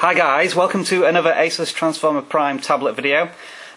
Hi guys, welcome to another Asus Transformer Prime tablet video.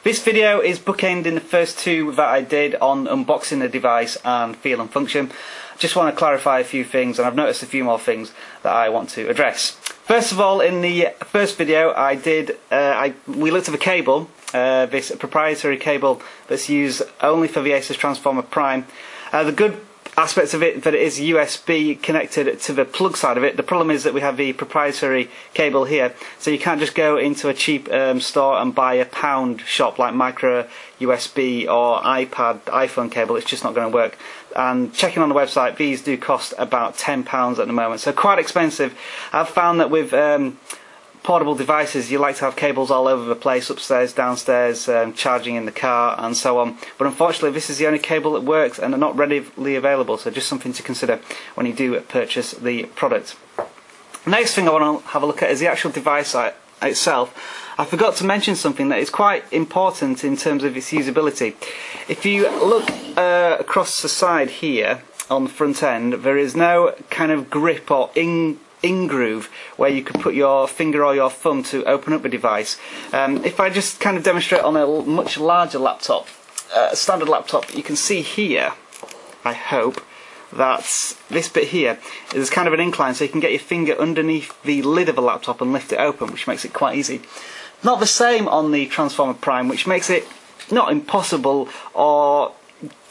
This video is bookending the first two that I did on unboxing the device and feel and function. I just want to clarify a few things and I've noticed a few more things that I want to address. First of all, in the first video I did, uh, I, we looked at the cable, uh, this proprietary cable that's used only for the Asus Transformer Prime. Uh, the good aspects of it that it is USB connected to the plug side of it. The problem is that we have the proprietary cable here, so you can't just go into a cheap um, store and buy a pound shop like micro USB or iPad, iPhone cable. It's just not going to work. And checking on the website, these do cost about £10 at the moment, so quite expensive. I've found that with um, portable devices, you like to have cables all over the place, upstairs, downstairs, um, charging in the car, and so on. But unfortunately, this is the only cable that works, and they're not readily available. So just something to consider when you do purchase the product. Next thing I want to have a look at is the actual device itself. I forgot to mention something that is quite important in terms of its usability. If you look uh, across the side here on the front end, there is no kind of grip or in in groove where you could put your finger or your thumb to open up a device. Um, if I just kind of demonstrate on a much larger laptop, uh, standard laptop, you can see here, I hope, that this bit here is kind of an incline so you can get your finger underneath the lid of a laptop and lift it open, which makes it quite easy. Not the same on the Transformer Prime, which makes it not impossible or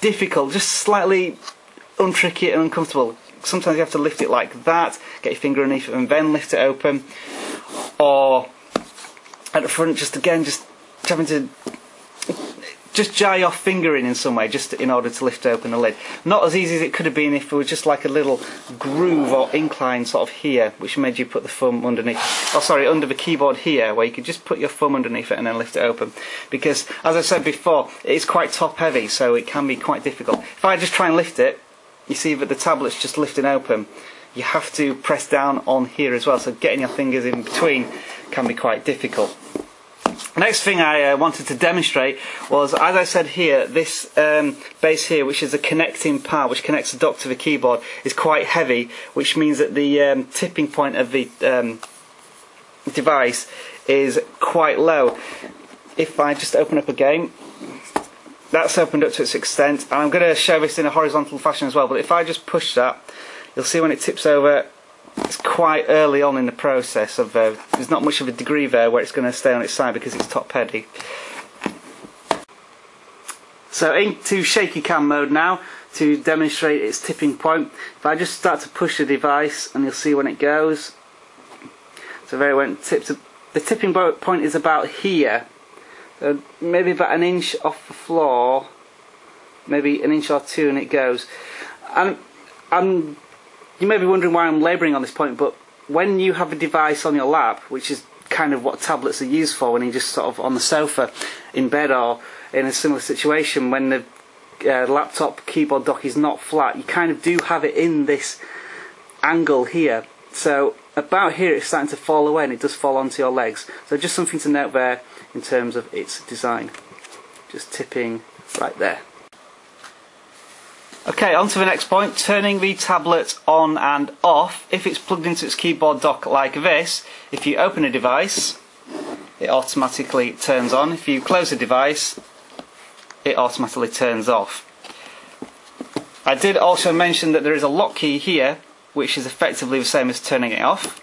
difficult, just slightly untricky and uncomfortable sometimes you have to lift it like that, get your finger underneath it and then lift it open. Or at the front, just again, just having to just jar your finger in in some way just in order to lift open the lid. Not as easy as it could have been if it was just like a little groove or incline sort of here which made you put the thumb underneath, oh sorry, under the keyboard here where you could just put your thumb underneath it and then lift it open. Because as I said before, it is quite top heavy so it can be quite difficult. If I just try and lift it, you see that the tablet's just lifting open you have to press down on here as well so getting your fingers in between can be quite difficult Next thing I uh, wanted to demonstrate was, as I said here, this um, base here, which is the connecting part, which connects the dock to the keyboard, is quite heavy, which means that the um, tipping point of the um, device is quite low. If I just open up a game, that's opened up to its extent. And I'm going to show this in a horizontal fashion as well but if I just push that you'll see when it tips over it's quite early on in the process of uh, there's not much of a degree there where it's going to stay on its side because it's top heavy. So into shaky cam mode now to demonstrate its tipping point. If I just start to push the device and you'll see when it goes. So there it went tipped the tipping point is about here uh, maybe about an inch off the floor, maybe an inch or two, and it goes. And I'm, you may be wondering why I'm labouring on this point, but when you have a device on your lap, which is kind of what tablets are used for, when you're just sort of on the sofa, in bed, or in a similar situation, when the uh, laptop keyboard dock is not flat, you kind of do have it in this angle here. So about here it's starting to fall away and it does fall onto your legs. So just something to note there in terms of its design. Just tipping right there. Okay, on to the next point, turning the tablet on and off. If it's plugged into its keyboard dock like this, if you open a device, it automatically turns on. If you close the device, it automatically turns off. I did also mention that there is a lock key here, which is effectively the same as turning it off.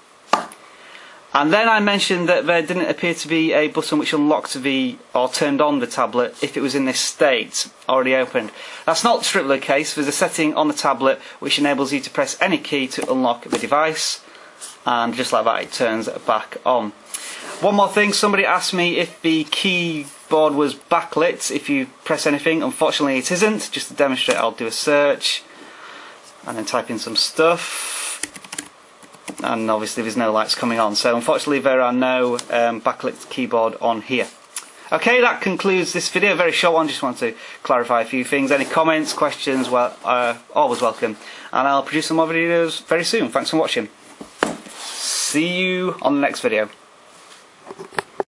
And then I mentioned that there didn't appear to be a button which unlocked the or turned on the tablet if it was in this state, already opened. That's not strictly the case. There's a setting on the tablet which enables you to press any key to unlock the device, and just like that, it turns back on. One more thing, somebody asked me if the keyboard was backlit if you press anything. Unfortunately, it isn't. Just to demonstrate, I'll do a search and then type in some stuff and obviously there's no lights coming on. So unfortunately there are no um, backlit keyboard on here. Okay that concludes this video. Very short one. Just want to clarify a few things. Any comments questions? Well uh, always welcome. And I'll produce some more videos very soon. Thanks for watching. See you on the next video